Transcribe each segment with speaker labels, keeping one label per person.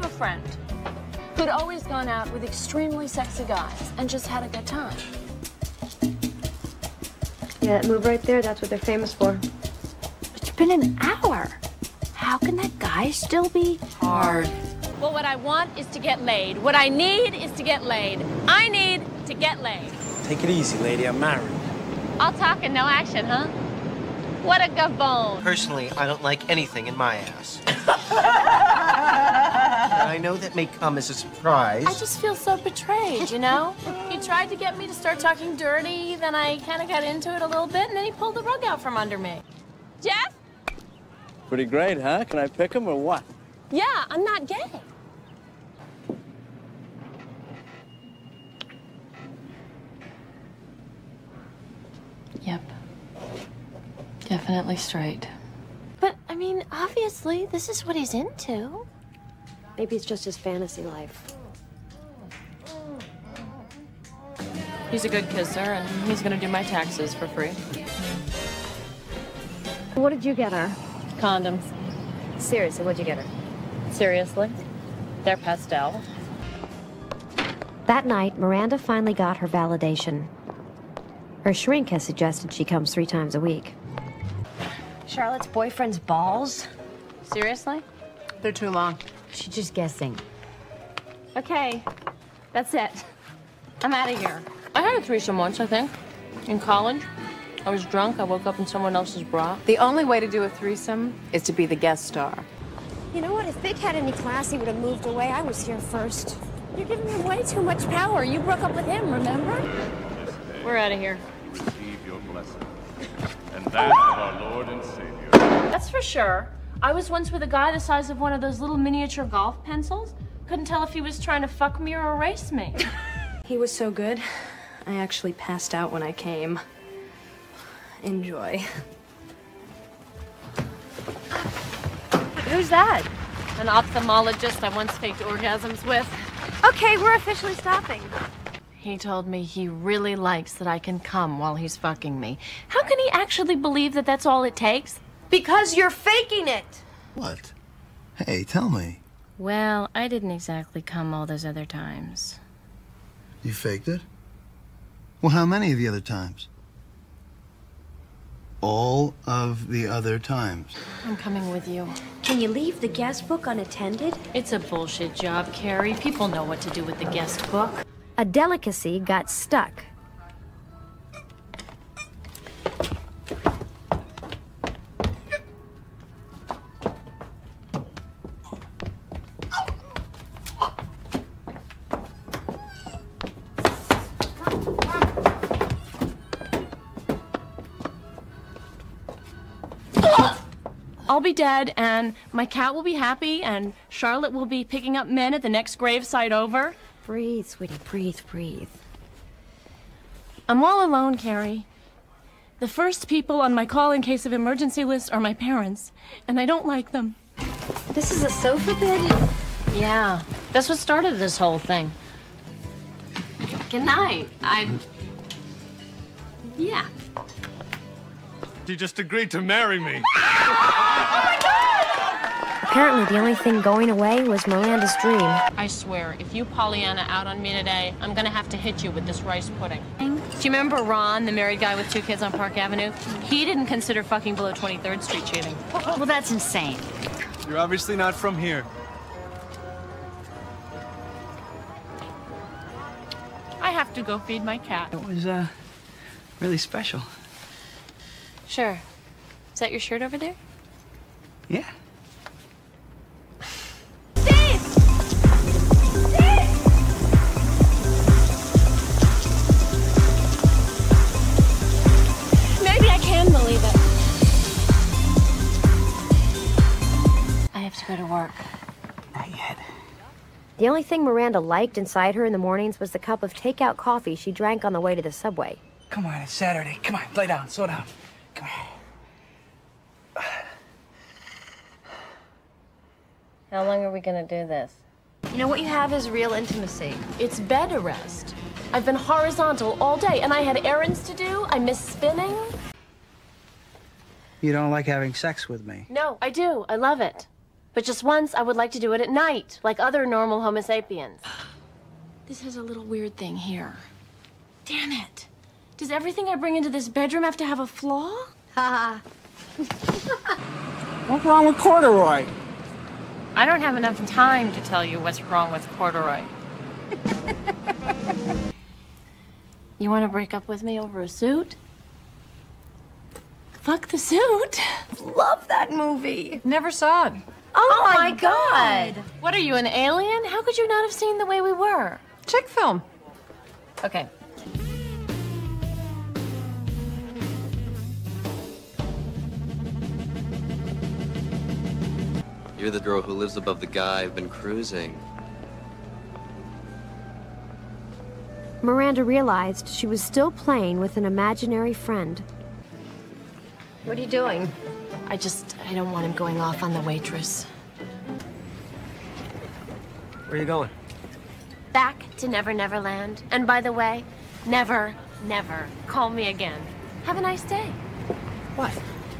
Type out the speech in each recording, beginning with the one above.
Speaker 1: have a friend who'd always gone out with extremely sexy guys and just had a good time.
Speaker 2: Yeah, that move right there, that's what they're famous for.
Speaker 1: It's been an hour. How can that guy still be hard? Well, what I want is to get laid. What I need is to get laid. I need to get laid.
Speaker 3: Take it easy, lady. I'm married.
Speaker 1: All talk and no action, huh? What a gabone.
Speaker 4: Personally, I don't like anything in my ass. I know that may come as a surprise.
Speaker 1: I just feel so betrayed, you know? he tried to get me to start talking dirty, then I kind of got into it a little bit, and then he pulled the rug out from under me. Jeff?
Speaker 5: Pretty great, huh? Can I pick him or what?
Speaker 1: Yeah, I'm not gay.
Speaker 6: Yep. Definitely straight.
Speaker 1: But, I mean, obviously, this is what he's into.
Speaker 2: Maybe it's just his fantasy life.
Speaker 6: He's a good kisser, and he's gonna do my taxes for free.
Speaker 2: What did you get her?
Speaker 6: Condoms.
Speaker 2: Seriously, what'd you get her?
Speaker 6: Seriously? They're pastel.
Speaker 2: That night, Miranda finally got her validation. Her shrink has suggested she comes three times a week. Charlotte's boyfriend's balls?
Speaker 6: Seriously? They're too long.
Speaker 2: She's just guessing.
Speaker 1: Okay, that's it. I'm out of here.
Speaker 6: I had a threesome once, I think. In college. I was drunk. I woke up in someone else's bra.
Speaker 7: The only way to do a threesome is to be the guest star.
Speaker 2: You know what? If Vic had any class, he would have moved away. I was here first.
Speaker 1: You're giving him way too much power. You broke up with him, remember?
Speaker 6: We're out of here.
Speaker 8: Receive your blessing. And that of our Lord and Savior.
Speaker 1: That's for sure. I was once with a guy the size of one of those little miniature golf pencils. Couldn't tell if he was trying to fuck me or erase me.
Speaker 7: He was so good, I actually passed out when I came. Enjoy.
Speaker 2: Who's that?
Speaker 1: An ophthalmologist I once faked orgasms with.
Speaker 2: Okay, we're officially stopping.
Speaker 6: He told me he really likes that I can come while he's fucking me. How can he actually believe that that's all it takes?
Speaker 2: Because you're faking it.
Speaker 9: What? Hey, tell me.
Speaker 6: Well, I didn't exactly come all those other times.
Speaker 9: You faked it? Well, how many of the other times? All of the other times.
Speaker 6: I'm coming with you.
Speaker 2: Can you leave the guest book unattended?
Speaker 6: It's a bullshit job, Carrie. People know what to do with the guest book.
Speaker 2: A delicacy got stuck.
Speaker 6: I'll be dead, and my cat will be happy, and Charlotte will be picking up men at the next gravesite over.
Speaker 2: Breathe, sweetie, breathe, breathe.
Speaker 6: I'm all alone, Carrie. The first people on my call in case of emergency list are my parents, and I don't like them.
Speaker 2: This is a sofa bed?
Speaker 6: Yeah, that's what started this whole thing. Good night. I'm. Yeah.
Speaker 8: She just agreed to marry me.
Speaker 2: Apparently, the only thing going away was Miranda's dream.
Speaker 6: I swear, if you Pollyanna out on me today, I'm gonna have to hit you with this rice pudding. Do you remember Ron, the married guy with two kids on Park Avenue? He didn't consider fucking below 23rd Street cheating.
Speaker 10: Well, that's insane.
Speaker 5: You're obviously not from here.
Speaker 6: I have to go feed my cat.
Speaker 11: It was, uh, really special.
Speaker 6: Sure. Is that your shirt over there?
Speaker 11: Yeah.
Speaker 6: To go to work.
Speaker 11: Not yet.
Speaker 2: The only thing Miranda liked inside her in the mornings was the cup of takeout coffee she drank on the way to the subway.
Speaker 11: Come on, it's Saturday. Come on, lay down, slow down. Come on.
Speaker 6: How long are we gonna do this?
Speaker 2: You know, what you have is real intimacy.
Speaker 6: It's bed arrest. I've been horizontal all day, and I had errands to do. I miss spinning.
Speaker 11: You don't like having sex with me.
Speaker 6: No, I do. I love it. But just once, I would like to do it at night, like other normal Homo sapiens. This has a little weird thing here. Damn it. Does everything I bring into this bedroom have to have a flaw?
Speaker 2: Ha
Speaker 11: What's wrong with corduroy?
Speaker 6: I don't have enough time to tell you what's wrong with corduroy. you want to break up with me over a suit? Fuck the suit.
Speaker 2: Love that movie.
Speaker 7: Never saw it.
Speaker 6: Oh, oh, my god. What are you, an alien? How could you not have seen the way we were?
Speaker 7: Chick film.
Speaker 6: Okay.
Speaker 10: You're the girl who lives above the guy I've been cruising.
Speaker 2: Miranda realized she was still playing with an imaginary friend.
Speaker 6: What are you doing? I just, I don't want him going off on the waitress.
Speaker 4: Where are you going?
Speaker 6: Back to Never Never Land. And by the way, never, never call me again. Have a nice day.
Speaker 4: What?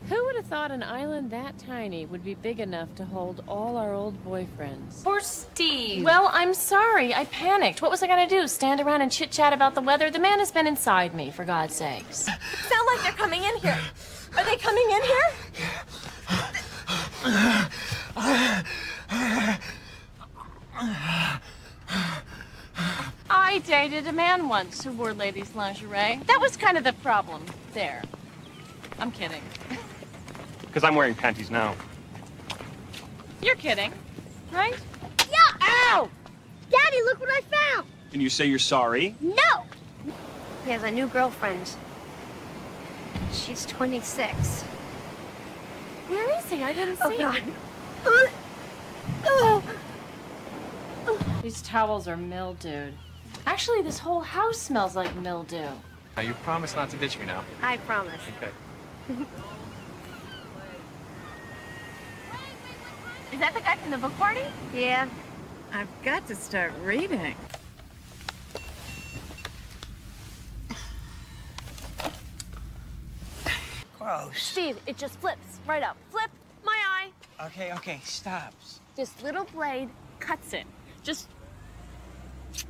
Speaker 6: Who would have thought an island that tiny would be big enough to hold all our old boyfriends? Poor Steve. Well, I'm sorry. I panicked. What was I gonna do? Stand around and chit chat about the weather? The man has been inside me, for God's sakes. Sound like they're coming in here. Are they coming in here? I dated a man once who wore ladies' lingerie. That was kind of the problem there. I'm kidding.
Speaker 12: Because I'm wearing panties now.
Speaker 6: You're kidding, right?
Speaker 13: Yeah! Ow! Daddy, look what I found!
Speaker 12: Can you say you're sorry?
Speaker 13: No!
Speaker 2: He has a new girlfriend. She's 26.
Speaker 6: Where is he? I didn't oh, see
Speaker 2: Oh, God.
Speaker 6: him.
Speaker 13: Oh.
Speaker 6: These towels are mildewed. Actually, this whole house smells like mildew.
Speaker 12: Now you promise not to ditch me now.
Speaker 2: I promise.
Speaker 12: Okay.
Speaker 6: Is that the guy from the book party?
Speaker 2: Yeah.
Speaker 14: I've got to start reading.
Speaker 11: Gross.
Speaker 6: Steve, it just flips right up. Flip my eye.
Speaker 11: Okay, okay, stops.
Speaker 6: This little blade cuts it. Just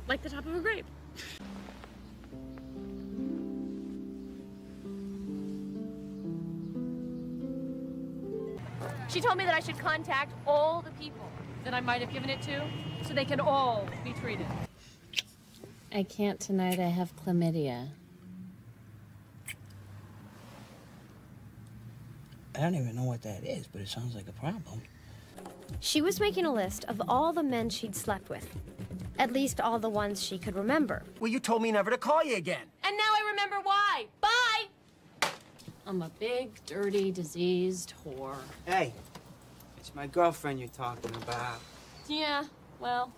Speaker 6: like the top of a grape. She told me that I should contact all the people that I might have given it to so they can all be treated. I can't tonight. I have chlamydia.
Speaker 11: I don't even know what that is, but it sounds like a problem.
Speaker 2: She was making a list of all the men she'd slept with. At least all the ones she could remember.
Speaker 4: Well, you told me never to call you again.
Speaker 6: And now I remember why. Bye! I'm a big, dirty, diseased whore.
Speaker 11: Hey, it's my girlfriend you're talking about.
Speaker 6: Yeah, well.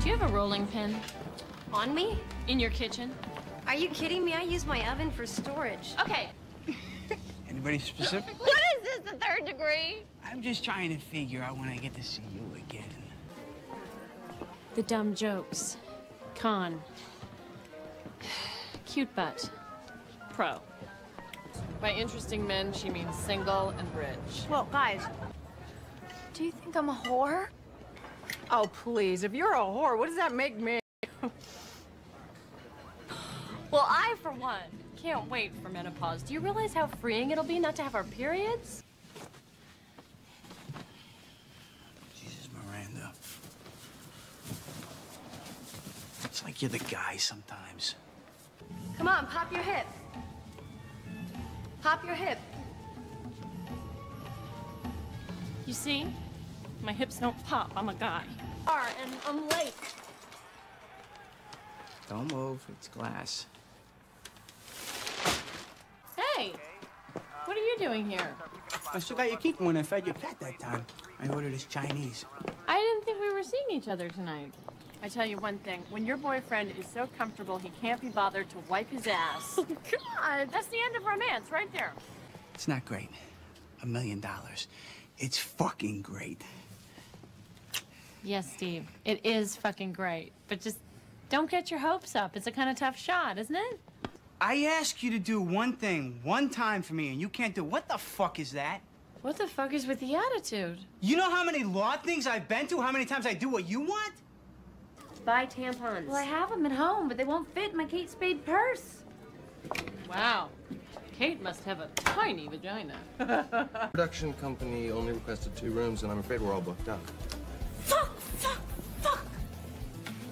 Speaker 6: Do you have a rolling pin?
Speaker 2: On me?
Speaker 6: In your kitchen?
Speaker 2: Are you kidding me? I use my oven for storage.
Speaker 6: Okay.
Speaker 11: Anybody specific?
Speaker 13: What is this, the third degree?
Speaker 11: I'm just trying to figure out when I get to see you again.
Speaker 6: The dumb jokes. Con. Cute butt. Pro. By interesting men, she means single and rich.
Speaker 2: Well, guys, do you think I'm a whore?
Speaker 14: Oh, please. If you're a whore, what does that make me?
Speaker 6: Well, I, for one, can't wait for menopause. Do you realize how freeing it'll be not to have our periods?
Speaker 11: Jesus, Miranda. It's like you're the guy sometimes.
Speaker 2: Come on, pop your hip. Pop your hip.
Speaker 6: You see? My hips don't pop. I'm a guy.
Speaker 2: Are and I'm late.
Speaker 11: Don't move, it's glass.
Speaker 6: Hey! What are you doing here?
Speaker 11: I still got your keep when I fed your cat that time. I ordered his Chinese.
Speaker 6: I didn't think we were seeing each other tonight. I tell you one thing, when your boyfriend is so comfortable he can't be bothered to wipe his ass. Oh, God, that's the end of romance right there.
Speaker 11: It's not great. A million dollars. It's fucking great.
Speaker 6: Yes, Steve, it is fucking great. But just don't get your hopes up. It's a kind of tough shot, isn't it?
Speaker 11: I ask you to do one thing one time for me and you can't do. What the fuck is that?
Speaker 6: What the fuck is with the attitude?
Speaker 11: You know how many law things I've been to? How many times I do what you want?
Speaker 2: Buy tampons.
Speaker 1: Well, I have them at home, but they won't fit in my Kate Spade purse.
Speaker 6: Wow. Kate must have a tiny vagina.
Speaker 15: Production company only requested two rooms, and I'm afraid we're all booked up.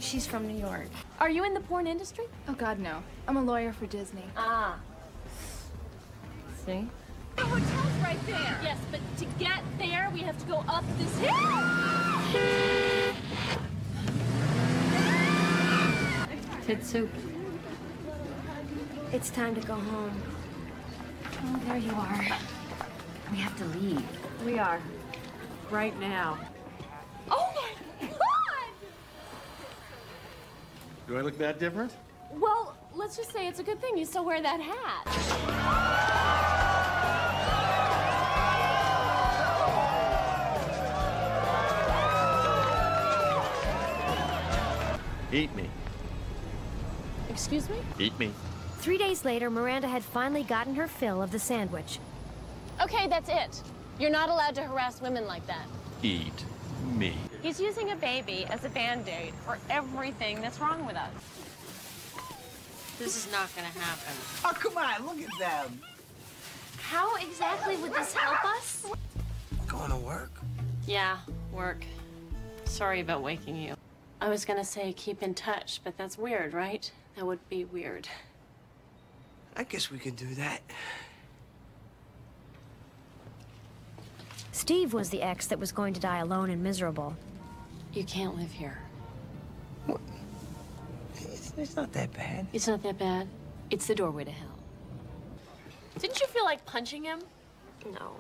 Speaker 2: She's from New York.
Speaker 1: Are you in the porn industry?
Speaker 16: Oh, God, no. I'm a lawyer for Disney.
Speaker 1: Ah.
Speaker 6: See?
Speaker 1: The hotel's right there. Yes, but to get there, we have to go up this hill.
Speaker 6: Tit soup.
Speaker 2: It's time to go home.
Speaker 1: Oh, there you are. We have to leave.
Speaker 6: We are. Right now.
Speaker 15: Do I look that different?
Speaker 6: Well, let's just say it's a good thing you still wear that hat.
Speaker 10: Eat me.
Speaker 6: Excuse me?
Speaker 10: Eat me.
Speaker 2: Three days later, Miranda had finally gotten her fill of the sandwich.
Speaker 1: Okay, that's it. You're not allowed to harass women like that.
Speaker 10: Eat me.
Speaker 1: He's using a baby as a band-aid for everything that's wrong with us.
Speaker 6: This is not gonna happen.
Speaker 11: Oh, come on, look at them.
Speaker 1: How exactly would this help us?
Speaker 11: Going to work?
Speaker 6: Yeah, work. Sorry about waking you. I was gonna say keep in touch, but that's weird, right? That would be weird.
Speaker 11: I guess we could do that.
Speaker 2: Steve was the ex that was going to die alone and miserable.
Speaker 6: You can't live here.
Speaker 11: It's, it's not that bad.
Speaker 6: It's not that bad. It's the doorway to hell. Didn't you feel like punching him?
Speaker 2: No.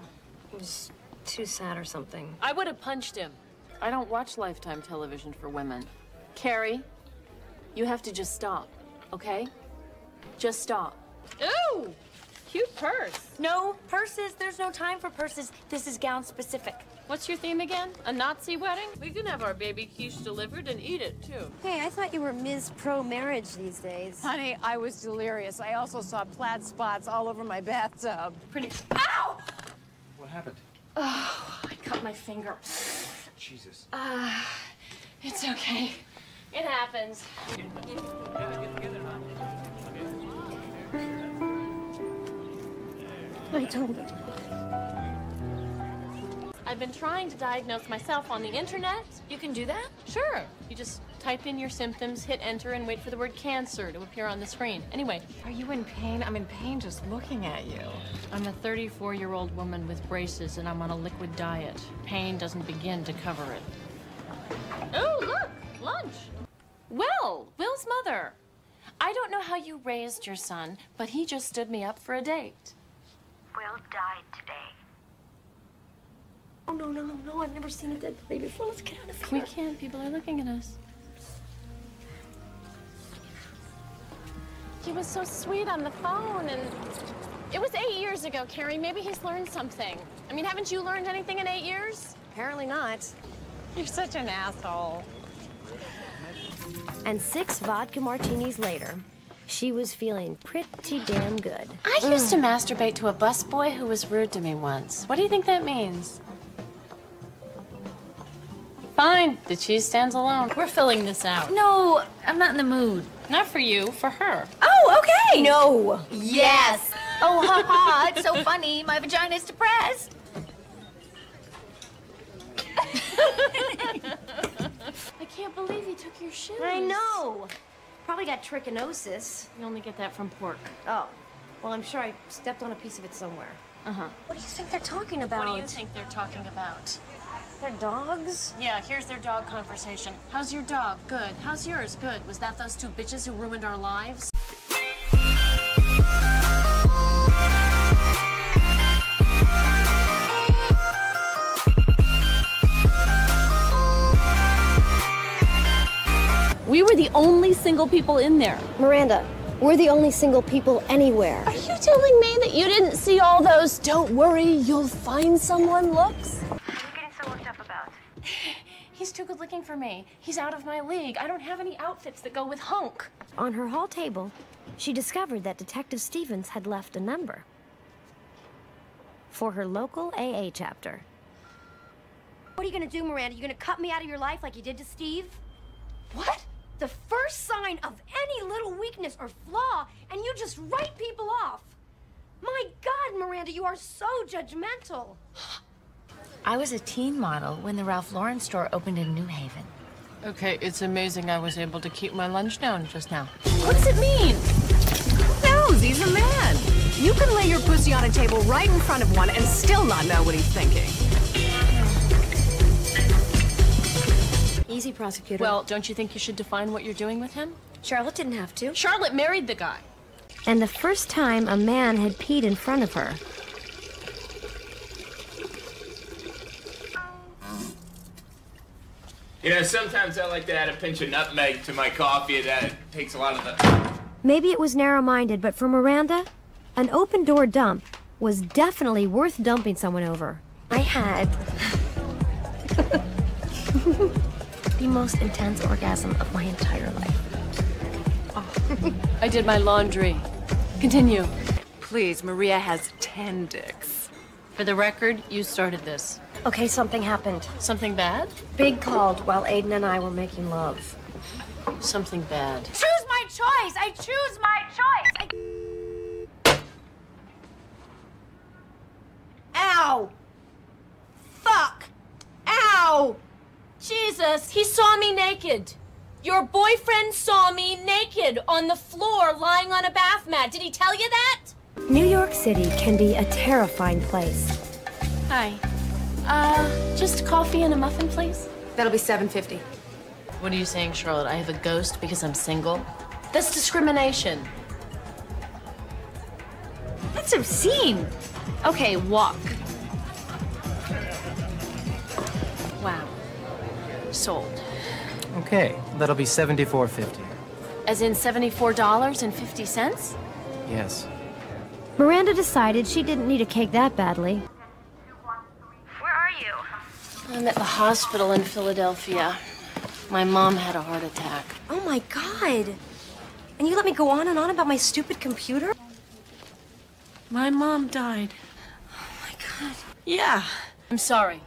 Speaker 2: It was too sad or something.
Speaker 6: I would have punched him. I don't watch Lifetime television for women. Carrie, you have to just stop, okay? Just stop. Ooh! Cute purse.
Speaker 1: No purses. There's no time for purses. This is gown specific.
Speaker 6: What's your theme again? A Nazi wedding? We can have our baby quiche delivered and eat it, too.
Speaker 2: Hey, I thought you were Ms. Pro Marriage these days.
Speaker 14: Honey, I was delirious. I also saw plaid spots all over my bathtub.
Speaker 6: Pretty.
Speaker 1: Ow!
Speaker 15: What happened?
Speaker 1: Oh, I cut my finger.
Speaker 15: Jesus.
Speaker 1: Ah, it's okay.
Speaker 6: It happens.
Speaker 2: I told her.
Speaker 6: I've been trying to diagnose myself on the internet.
Speaker 1: You can do that?
Speaker 6: Sure. You just type in your symptoms, hit enter, and wait for the word cancer to appear on the screen. Anyway,
Speaker 14: Are you in pain? I'm in pain just looking at you.
Speaker 6: I'm a 34 year old woman with braces and I'm on a liquid diet. Pain doesn't begin to cover it. Oh, look! Lunch! Will! Will's mother! I don't know how you raised your son, but he just stood me up for a date.
Speaker 13: Will died today.
Speaker 2: Oh, no, no, no, no. I've never seen a dead body before. Let's get out of here.
Speaker 6: We can't. People are looking at us. He was so sweet on the phone, and it was eight years ago, Carrie. Maybe he's learned something. I mean, haven't you learned anything in eight years?
Speaker 2: Apparently not.
Speaker 14: You're such an asshole.
Speaker 2: And six vodka martinis later, she was feeling pretty damn good.
Speaker 6: I used to masturbate to a busboy who was rude to me once. What do you think that means? Fine. The cheese stands alone. We're filling this out.
Speaker 1: No, I'm not in the mood.
Speaker 6: Not for you, for her.
Speaker 1: Oh, okay.
Speaker 2: No.
Speaker 1: Yes. Oh, ha ha. It's so funny. My vagina's depressed.
Speaker 6: I can't believe you took your shoes.
Speaker 2: I know. Probably got trichinosis.
Speaker 6: You only get that from pork.
Speaker 2: Oh. Well, I'm sure I stepped on a piece of it somewhere.
Speaker 6: Uh-huh.
Speaker 2: What do you think they're talking about?
Speaker 6: What do you think they're talking about?
Speaker 2: They're dogs?
Speaker 6: Yeah, here's their dog conversation. How's your dog? Good. How's yours? Good. Was that those two bitches who ruined our lives? We were the only single people in there.
Speaker 2: Miranda, we're the only single people anywhere.
Speaker 6: Are you telling me that you didn't see all those don't worry, you'll find someone looks?
Speaker 13: What are you getting so worked up about?
Speaker 6: He's too good looking for me. He's out of my league. I don't have any outfits that go with hunk.
Speaker 2: On her hall table, she discovered that Detective Stevens had left a number. for her local AA chapter.
Speaker 13: What are you gonna do, Miranda? You gonna cut me out of your life like you did to Steve? What? The first sign of any little weakness or flaw, and you just write people off. My God, Miranda, you are so judgmental.
Speaker 17: I was a teen model when the Ralph Lauren store opened in New Haven.
Speaker 6: Okay, it's amazing I was able to keep my lunch down just now. What does it mean?
Speaker 14: Who knows? He's a man. You can lay your pussy on a table right in front of one and still not know what he's thinking.
Speaker 2: Easy, prosecutor.
Speaker 6: Well, don't you think you should define what you're doing with him?
Speaker 2: Charlotte didn't have to.
Speaker 6: Charlotte married the guy.
Speaker 2: And the first time a man had peed in front of her,
Speaker 18: You know, sometimes I like to add a pinch of nutmeg to my coffee. That takes a lot of the.
Speaker 2: maybe it was narrow minded, but for Miranda, an open door dump was definitely worth dumping someone over. I had the most intense orgasm of my entire life.
Speaker 6: I did my laundry. Continue.
Speaker 14: Please, Maria has ten dicks.
Speaker 6: For the record, you started this.
Speaker 2: Okay, something happened.
Speaker 6: Something bad?
Speaker 2: Big called while Aiden and I were making love.
Speaker 6: Something bad.
Speaker 13: Choose my choice. I choose my choice. I... Ow. Fuck. Ow.
Speaker 1: Jesus, he saw me naked. Your boyfriend saw me naked on the floor lying on a bath mat. Did he tell you that?
Speaker 2: New York City can be a terrifying place.
Speaker 6: Hi. Uh, just coffee and a muffin, please?
Speaker 7: That'll be 750.
Speaker 6: What are you saying, Charlotte? I have a ghost because I'm single? That's discrimination.
Speaker 1: That's obscene. Okay, walk.
Speaker 6: Wow. Sold.
Speaker 4: Okay, that'll be seventy-four fifty.
Speaker 6: As in $74.50?
Speaker 4: Yes.
Speaker 2: Miranda decided she didn't need a cake that badly.
Speaker 13: Where are you?
Speaker 6: I'm at the hospital in Philadelphia. My mom had a heart attack.
Speaker 2: Oh my god! And you let me go on and on about my stupid computer?
Speaker 6: My mom died.
Speaker 2: Oh my god.
Speaker 6: Yeah. I'm sorry.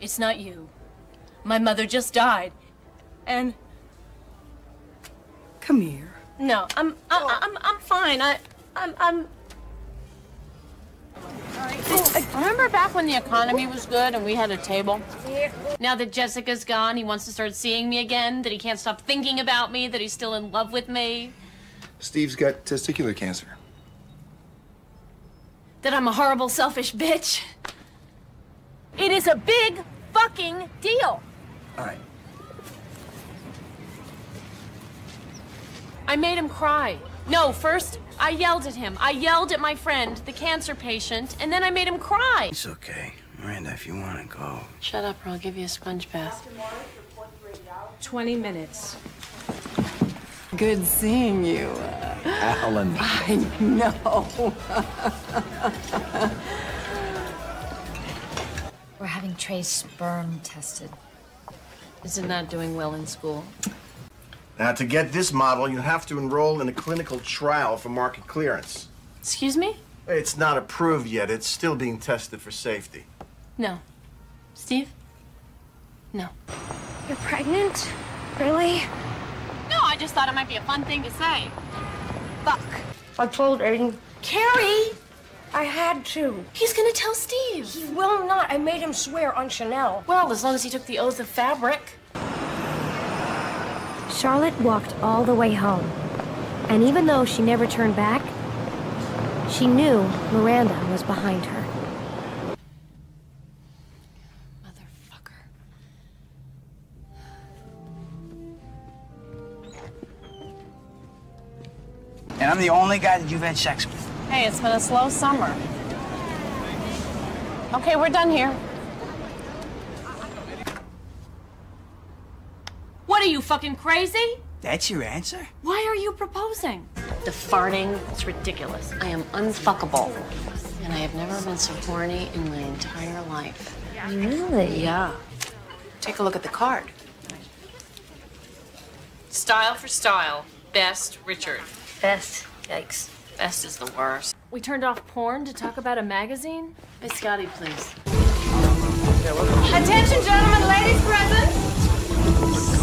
Speaker 6: It's not you. My mother just died. And
Speaker 14: Come here.
Speaker 6: no, I'm I, I'm I'm fine. I I'm I'm Remember back when the economy was good and we had a table? Now that Jessica's gone, he wants to start seeing me again, that he can't stop thinking about me, that he's still in love with me,
Speaker 15: Steve's got testicular cancer.
Speaker 1: That I'm a horrible, selfish bitch. It is a big fucking deal.
Speaker 15: All right.
Speaker 6: I made him cry. No, first I yelled at him. I yelled at my friend, the cancer patient, and then I made him cry.
Speaker 11: It's okay. Miranda, if you want to go.
Speaker 6: Shut up or I'll give you a sponge bath.
Speaker 7: 20 minutes.
Speaker 14: Good seeing you.
Speaker 11: Alan.
Speaker 14: I know.
Speaker 17: We're having Trey's sperm tested.
Speaker 6: Isn't that doing well in school?
Speaker 19: Now, to get this model, you have to enroll in a clinical trial for market clearance.
Speaker 6: Excuse me?
Speaker 19: It's not approved yet. It's still being tested for safety.
Speaker 6: No. Steve? No.
Speaker 2: You're pregnant? Really?
Speaker 6: No, I just thought it might be a fun thing to say.
Speaker 13: Fuck.
Speaker 2: I told Aiden.
Speaker 13: Carrie! I had to.
Speaker 6: He's gonna tell Steve.
Speaker 13: He will not. I made him swear on Chanel.
Speaker 6: Well, as long as he took the oath of fabric.
Speaker 2: Charlotte walked all the way home. And even though she never turned back, she knew Miranda was behind her. Motherfucker.
Speaker 11: And I'm the only guy that you've had sex with.
Speaker 6: Hey, it's been a slow summer. Okay, we're done here. What are you, fucking crazy?
Speaker 11: That's your answer?
Speaker 6: Why are you proposing? The farting, it's ridiculous. I am unfuckable. And I have never been so horny in my entire life.
Speaker 2: Really?
Speaker 6: Yeah. Take a look at the card. Style for style. Best, Richard.
Speaker 2: Best. Yikes.
Speaker 6: Best is the worst. We turned off porn to talk about a magazine? Hey, Scotty, please.
Speaker 14: Attention, gentlemen, ladies present.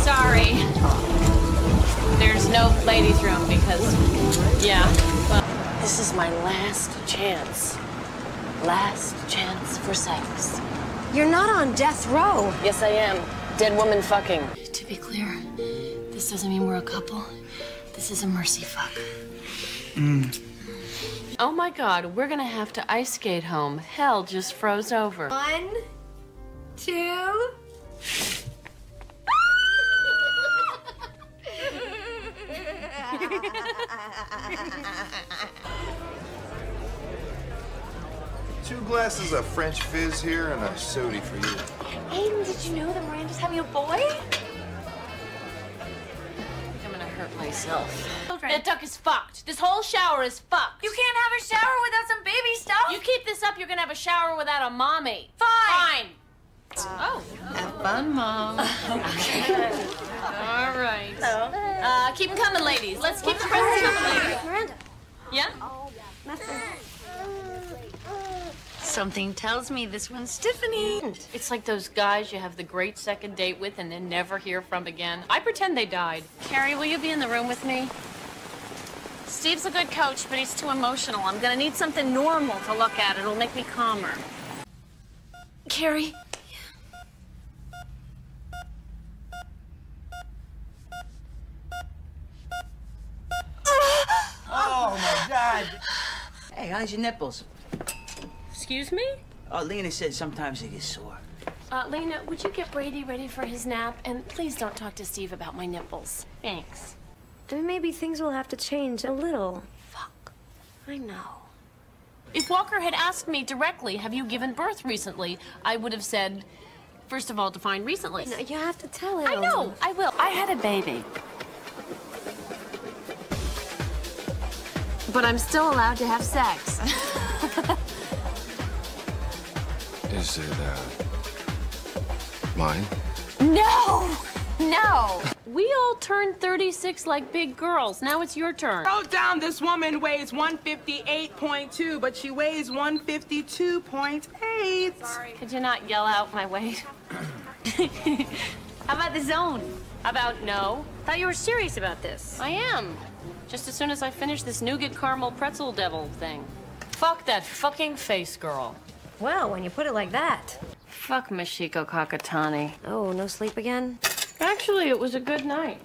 Speaker 6: Sorry. There's no ladies' room because, yeah. Well, this is my last chance. Last chance for sex.
Speaker 13: You're not on death row.
Speaker 6: Yes, I am. Dead woman fucking. To be clear, this doesn't mean we're a couple. This is a mercy fuck. Mm. Oh my god, we're gonna have to ice skate home. Hell just froze over.
Speaker 13: One, two.
Speaker 20: Two glasses of French fizz here and a soda for you.
Speaker 1: Aiden, did you know that Miranda's having a boy?
Speaker 6: I'm gonna hurt myself. That duck is fucked. This whole shower is fucked.
Speaker 1: You can't have a shower without some baby stuff.
Speaker 6: You keep this up, you're gonna have a shower without a mommy. Fine. Fine. Oh.
Speaker 14: Have fun, Mom. okay.
Speaker 6: All right. Uh, keep 'em coming, ladies. Let's keep the presents coming, ladies.
Speaker 13: Miranda.
Speaker 6: Yeah?
Speaker 14: Something tells me this one's Tiffany.
Speaker 6: It's like those guys you have the great second date with and then never hear from again. I pretend they died. Carrie, will you be in the room with me? Steve's a good coach, but he's too emotional. I'm gonna need something normal to look at. It'll make me calmer. Carrie?
Speaker 11: Oh my God. Hey, how's your nipples?
Speaker 6: Excuse me?
Speaker 11: Oh, Lena said sometimes they get sore.
Speaker 6: Uh, Lena, would you get Brady ready for his nap? And please don't talk to Steve about my nipples. Thanks.
Speaker 2: Then maybe things will have to change a little. Fuck.
Speaker 6: I know. If Walker had asked me directly, have you given birth recently, I would have said, first of all, define recently.
Speaker 2: No, you have to tell him.
Speaker 6: I know, I will. I had a baby. But I'm still allowed to have sex.
Speaker 15: Is it, uh, mine?
Speaker 6: no! No! We all turned 36 like big girls. Now it's your turn.
Speaker 21: Wrote down this woman weighs 158.2, but she weighs 152.8.
Speaker 6: Sorry. Could you not yell out my weight? How about the zone? How about no?
Speaker 2: Thought you were serious about this.
Speaker 6: I am. Just as soon as I finish this nougat caramel pretzel devil thing. Fuck that fucking face girl.
Speaker 2: Well, when you put it like that.
Speaker 6: Fuck Michiko Kakutani.
Speaker 2: Oh, no sleep again?
Speaker 6: Actually, it was a good night.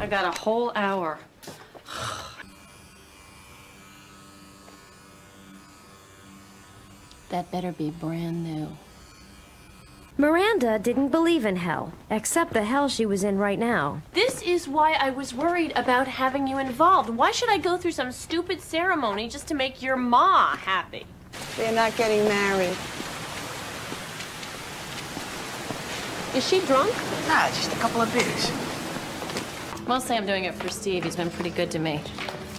Speaker 6: I got a whole hour. That better be brand new.
Speaker 2: Miranda didn't believe in hell, except the hell she was in right now.
Speaker 6: This is why I was worried about having you involved. Why should I go through some stupid ceremony just to make your ma happy?
Speaker 22: They're not getting married.
Speaker 6: Is she drunk?
Speaker 11: Nah, just a couple of beers.
Speaker 6: Mostly I'm doing it for Steve. He's been pretty good to me.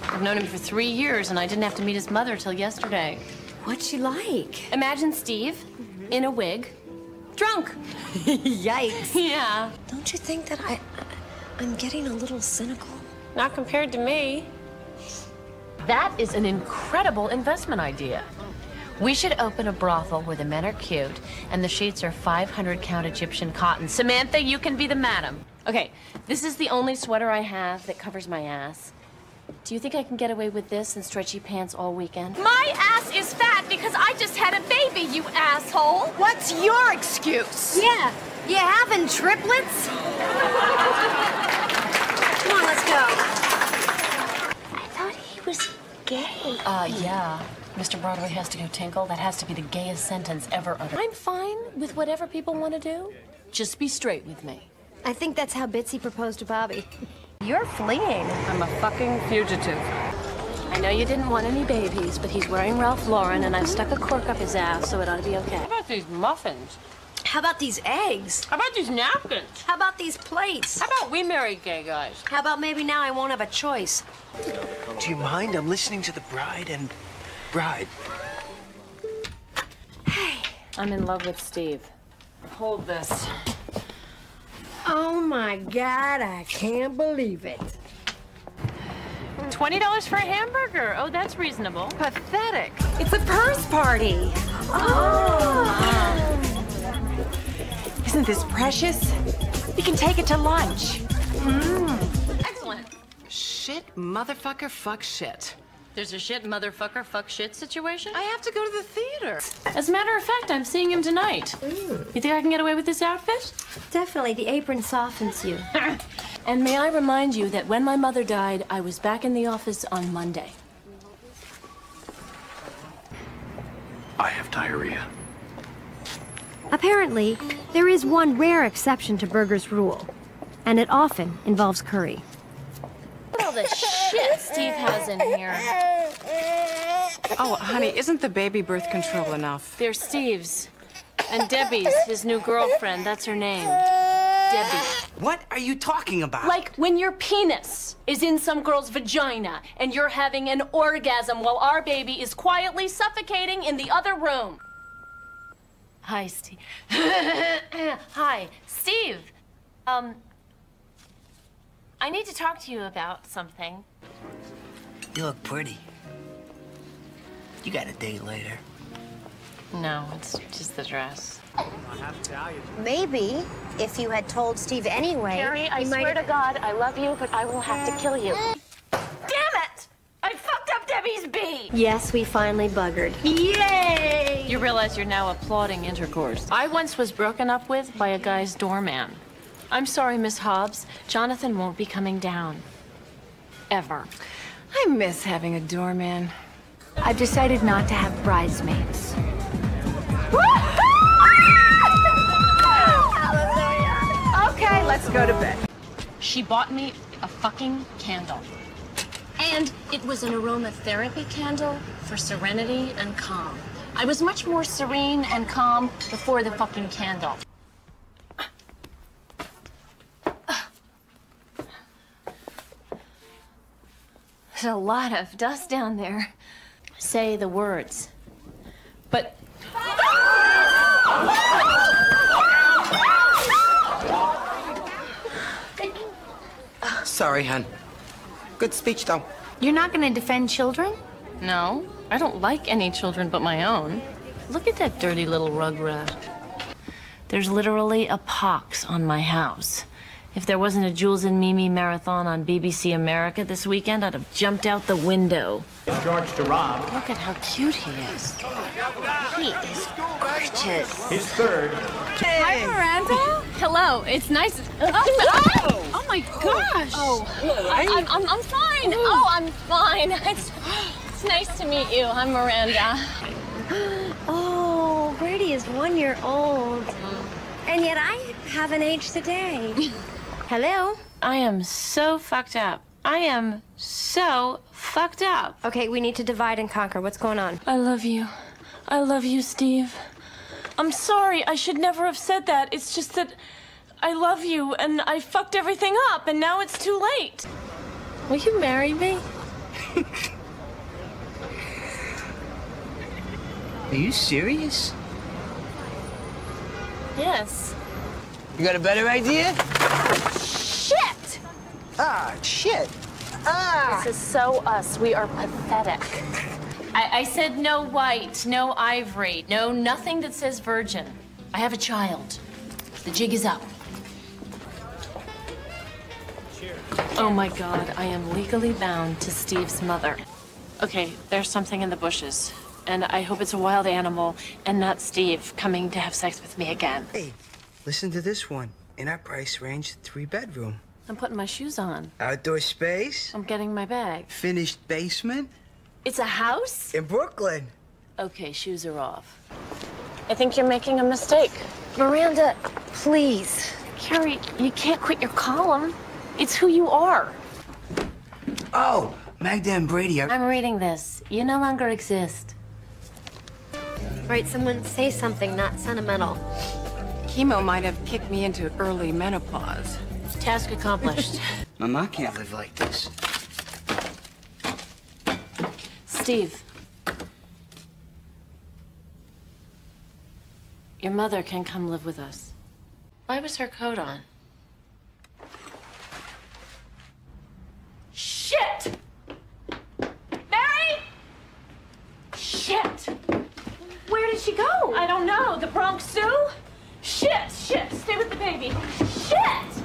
Speaker 6: I've known him for three years, and I didn't have to meet his mother till yesterday.
Speaker 2: What's she like?
Speaker 6: Imagine Steve in a wig, drunk.
Speaker 2: Yikes.
Speaker 6: Yeah.
Speaker 2: Don't you think that I, I'm getting a little cynical?
Speaker 6: Not compared to me. That is an incredible investment idea. We should open a brothel where the men are cute and the sheets are 500 count Egyptian cotton. Samantha, you can be the madam. Okay, this is the only sweater I have that covers my ass. Do you think I can get away with this and stretchy pants all weekend? My ass is fat because I just had a baby, you asshole!
Speaker 14: What's your excuse?
Speaker 13: Yeah, you having triplets? Come on, let's go.
Speaker 2: I thought he was gay.
Speaker 6: Uh, yeah. Mr. Broadway has to go tinkle. That has to be the gayest sentence ever uttered. I'm fine with whatever people want to do. Just be straight with me.
Speaker 2: I think that's how Bitsy proposed to Bobby.
Speaker 6: You're fleeing. I'm a fucking fugitive. I know you didn't want any babies, but he's wearing Ralph Lauren, and I've stuck a cork up his ass, so it ought to be okay. How about these muffins?
Speaker 13: How about these eggs?
Speaker 6: How about these napkins?
Speaker 13: How about these plates?
Speaker 6: How about we marry gay guys?
Speaker 13: How about maybe now I won't have a choice?
Speaker 11: Do you mind? I'm listening to the bride and bride. Hey.
Speaker 6: I'm in love with Steve. Hold this.
Speaker 23: Oh my God, I can't believe it.
Speaker 6: $20 for a hamburger. Oh, that's reasonable.
Speaker 14: Pathetic. It's a purse party. Oh! Isn't this precious? We can take it to lunch. Mm.
Speaker 6: Excellent.
Speaker 14: Shit, motherfucker, fuck shit.
Speaker 6: There's a shit motherfucker fuck shit situation?
Speaker 14: I have to go to the theater.
Speaker 6: As a matter of fact, I'm seeing him tonight. Mm. You think I can get away with this outfit?
Speaker 2: Definitely, the apron softens you.
Speaker 6: And may I remind you that when my mother died, I was back in the office on Monday.
Speaker 10: I have diarrhea.
Speaker 2: Apparently, there is one rare exception to Berger's rule, and it often involves curry.
Speaker 6: Look at all the shit Steve has in here.
Speaker 14: Oh, honey, isn't the baby birth control enough?
Speaker 6: They're Steve's. And Debbie's, his new girlfriend. That's her name. Debbie.
Speaker 11: What are you talking about?
Speaker 6: Like when your penis is in some girl's vagina and you're having an orgasm while our baby is quietly suffocating in the other room. Hi, Steve. Hi, Steve. Um, I need to talk to you about something.
Speaker 11: You look pretty. You got a date later.
Speaker 6: No, it's just the dress.
Speaker 13: Maybe if you had told Steve anyway.
Speaker 6: Carrie, I
Speaker 13: he might
Speaker 6: swear to God, I love you, but I will have to kill you. Damn it! I fucked up Debbie's bee!
Speaker 2: Yes, we finally buggered.
Speaker 6: Yay! You realize you're now applauding intercourse. I once was broken up with by a guy's doorman. I'm sorry, Miss Hobbes. Jonathan won't be coming down. Ever.
Speaker 14: I miss having a doorman.
Speaker 2: I've decided not to have bridesmaids.
Speaker 14: Okay, let's go to bed.
Speaker 6: She bought me a fucking candle. And it was an aromatherapy candle for serenity and calm. I was much more serene and calm before the fucking candle. There's a lot of dust down there. Say the words. But
Speaker 11: Sorry, hon. Good speech, though.
Speaker 17: You're not gonna defend children?
Speaker 6: No, I don't like any children but my own. Look at that dirty little rug rat. There's literally a pox on my house. If there wasn't a Jules and Mimi marathon on BBC America this weekend, I'd have jumped out the window.
Speaker 24: It's George to Rob.
Speaker 6: Look at how cute he is. He is gorgeous.
Speaker 24: He's third.
Speaker 6: Hi, Miranda. Hello. It's nice. Oh, oh, oh my gosh. Oh, I, I'm, I'm, I'm fine. Oh, oh I'm fine. It's, it's nice to meet you. I'm Miranda.
Speaker 2: Oh, Brady is one year old. And yet I haven't aged a day. Hello?
Speaker 6: I am so fucked up. I am so fucked up.
Speaker 2: Okay, we need to divide and conquer. What's going on?
Speaker 6: I love you. I love you, Steve. I'm sorry. I should never have said that. It's just that I love you and I fucked everything up and now it's too late. Will you marry me?
Speaker 11: Are you serious?
Speaker 6: Yes.
Speaker 11: You got a better idea?
Speaker 6: Shit!
Speaker 11: Ah, shit. Ah!
Speaker 6: This is so us. We are pathetic. I, I said no white, no ivory, no nothing that says virgin. I have a child. The jig is up. Oh my god, I am legally bound to Steve's mother. Okay, there's something in the bushes. And I hope it's a wild animal and not Steve coming to have sex with me again.
Speaker 11: Hey, listen to this one. In our price range, three bedroom.
Speaker 6: I'm putting my shoes on.
Speaker 11: Outdoor space.
Speaker 6: I'm getting my bag.
Speaker 11: Finished basement.
Speaker 6: It's a house?
Speaker 11: In Brooklyn.
Speaker 6: Okay, shoes are off. I think you're making a mistake.
Speaker 2: Miranda, please.
Speaker 6: Carrie, you can't quit your column. It's who you are.
Speaker 11: Oh, Magda and Brady are.
Speaker 6: I'm reading this. You no longer exist.
Speaker 2: All right, someone say something not sentimental
Speaker 14: chemo might have kicked me into early menopause.
Speaker 6: Task accomplished.
Speaker 11: Mama can't live like this.
Speaker 6: Steve. Your mother can come live with us. Why was her coat on? Shit! Mary! Shit! Where did she go? I don't know. The Bronx Zoo? Shit, shit, stay with the baby. Shit!